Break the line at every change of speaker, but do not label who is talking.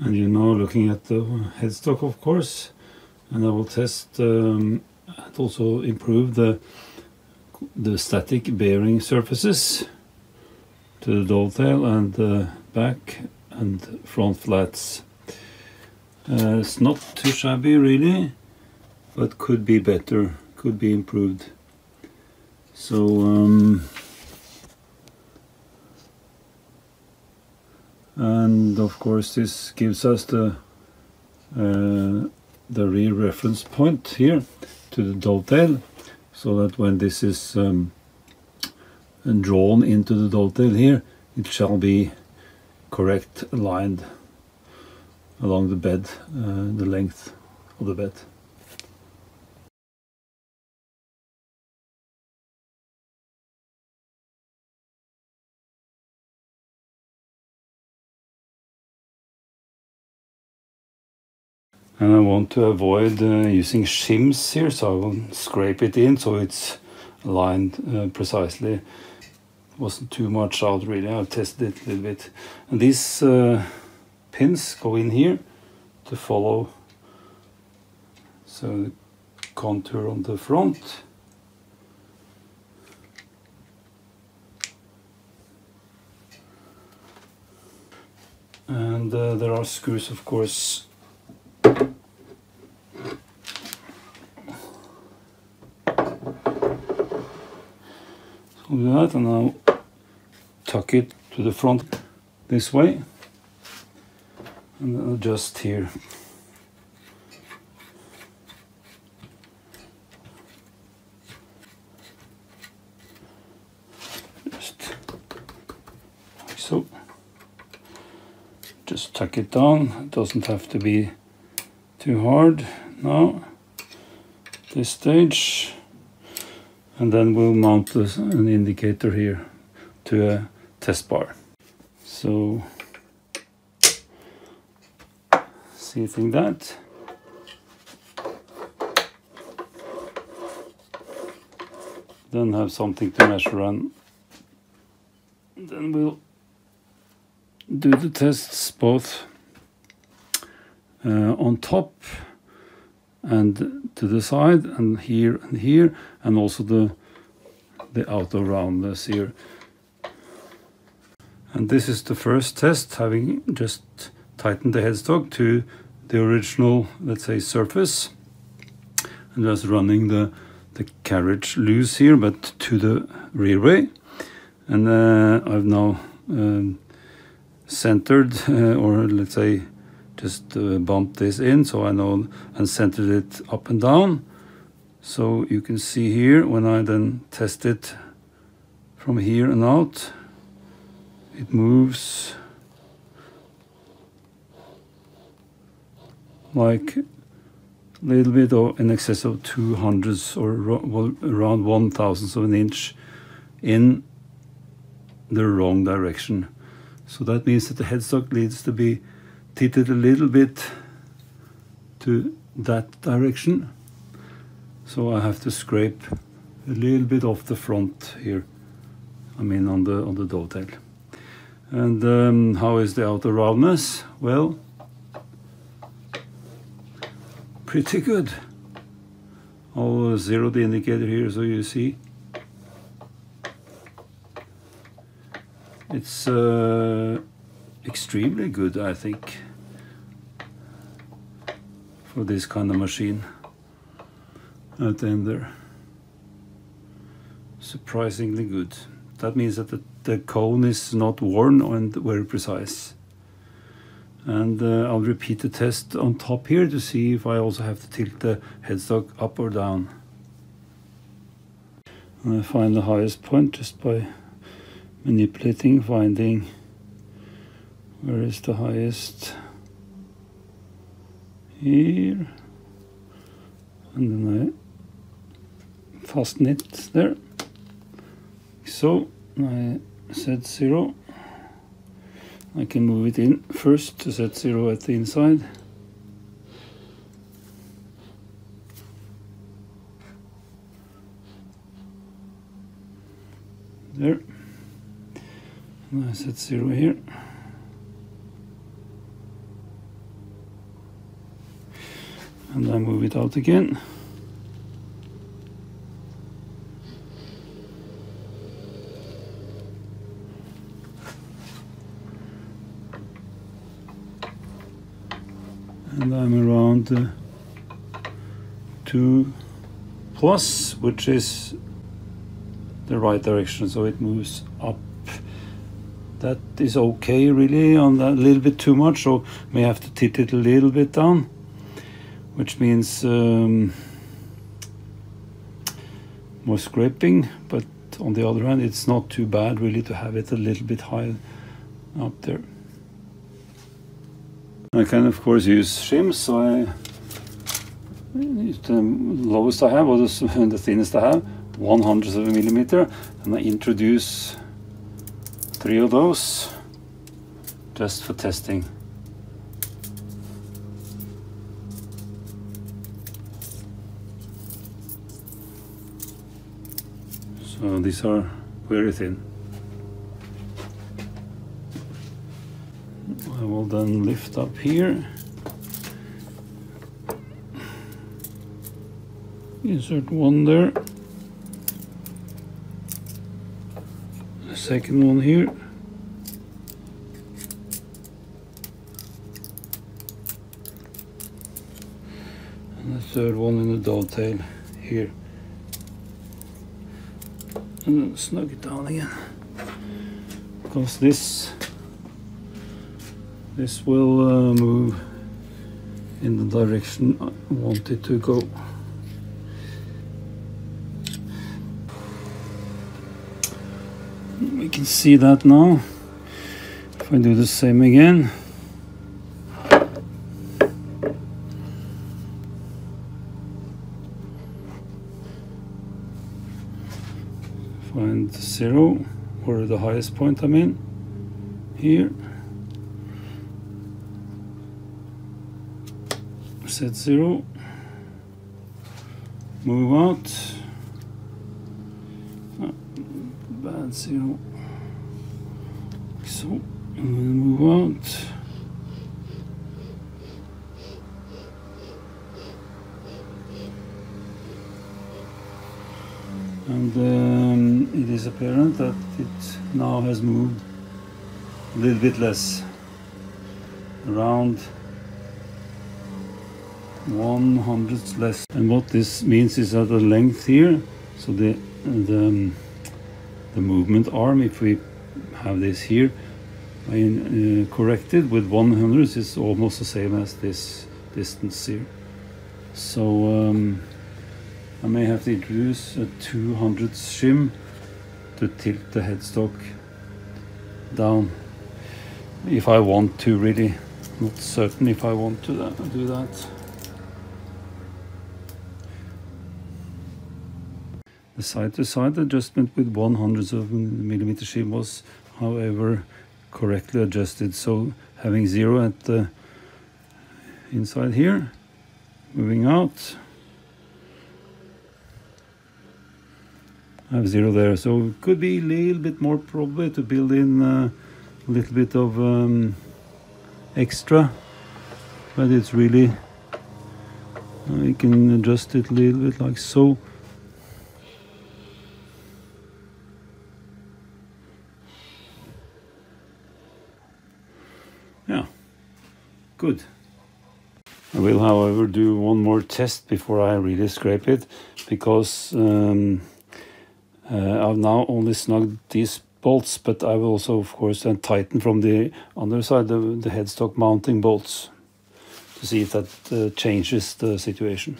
and you're now looking at the headstock of course and I will test um, and also improve the the static bearing surfaces to the dovetail and the back and front flats. Uh, it's not too shabby really, but could be better, could be improved. So um, and of course this gives us the uh, the rear reference point here to the dovetail so that when this is um, drawn into the dovetail here it shall be correct aligned along the bed uh, the length of the bed and I want to avoid uh, using shims here so I will scrape it in so it's aligned uh, precisely. Wasn't too much out really. I've tested it a little bit. And these uh, pins go in here to follow. So the contour on the front. And uh, there are screws of course do that and now tuck it to the front this way and adjust here. Just like so. Just tuck it down. It doesn't have to be too hard now. This stage and then we'll mount an indicator here to a test bar. So seating that. Then have something to measure on. Then we'll do the tests both uh, on top and to the side and here and here and also the the outer roundness here. And this is the first test having just tightened the headstock to the original let's say surface and just running the the carriage loose here but to the rearway. And uh, I've now um, centered uh, or let's say just uh, bump this in so I know and centered it up and down so you can see here when I then test it from here and out it moves like a little bit or in excess of two hundredths or around one thousandth of an inch in the wrong direction. So that means that the headstock needs to be tilted a little bit to that direction. So I have to scrape a little bit off the front here. I mean on the on the dovetail. And um, how is the outer roundness? Well, pretty good. I'll zero the indicator here so you see. It's uh, extremely good, I think, for this kind of machine at the end there. Surprisingly good. That means that the, the cone is not worn and very precise. And uh, I'll repeat the test on top here to see if I also have to tilt the headstock up or down. And I find the highest point just by manipulating, finding where is the highest here and then I fasten it there. So I set zero. I can move it in first to set zero at the inside. There. And I set zero here. And I move it out again. And I'm around uh, 2 plus, which is the right direction, so it moves up. That is okay, really, on that little bit too much, so may have to tilt it a little bit down, which means um, more scraping, but on the other hand, it's not too bad, really, to have it a little bit high up there. I can of course use shims, so I the lowest I have or the, the thinnest I have, one hundredth of a millimeter, and I introduce three of those just for testing. So these are very thin. I will then lift up here. Insert one there. The second one here. And the third one in the dovetail here. And then snug it down again. Because this this will uh, move in the direction I want it to go. We can see that now. If I do the same again. Find zero, or the highest point I'm in, here. Set zero. Move out. Oh, bad zero. So and then move out. And um, it is apparent that it now has moved a little bit less around one hundredth less. And what this means is that the length here, so the the um, the movement arm, if we have this here, uh, corrected with one hundredth is almost the same as this distance here. So um, I may have to introduce a 200 shim to tilt the headstock down if I want to really. Not certain if I want to do that. The side-to-side -side adjustment with 100 of millimeter shim was, however, correctly adjusted. So having zero at the inside here, moving out, I have zero there. So it could be a little bit more probably to build in a little bit of um, extra, but it's really, I can adjust it a little bit like so. Good. I will, however, do one more test before I really scrape it, because um, uh, I've now only snugged these bolts, but I will also, of course, then tighten from the other side the, the headstock mounting bolts to see if that uh, changes the situation.